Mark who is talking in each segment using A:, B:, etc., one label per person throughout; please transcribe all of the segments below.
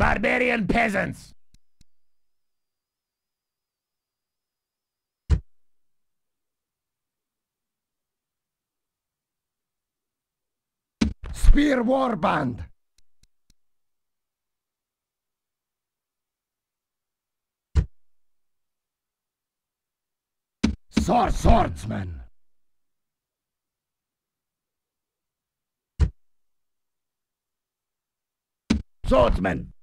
A: Barbarian peasants! Spear Warband! Sword Swordsman! Swordsman!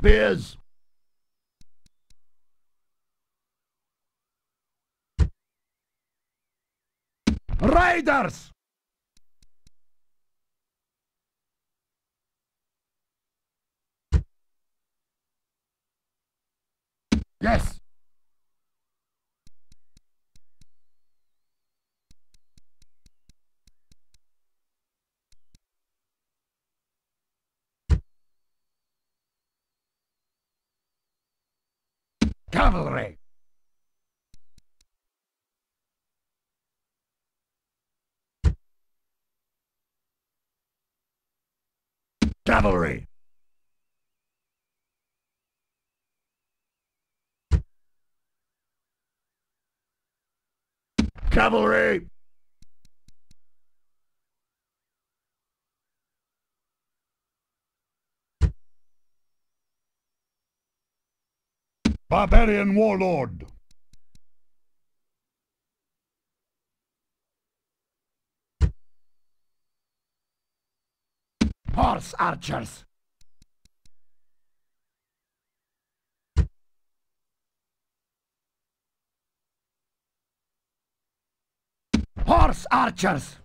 A: Spears! Riders! Yes! Cavalry! Cavalry! Cavalry!
B: Barbarian Warlord.
A: Horse archers! Horse archers!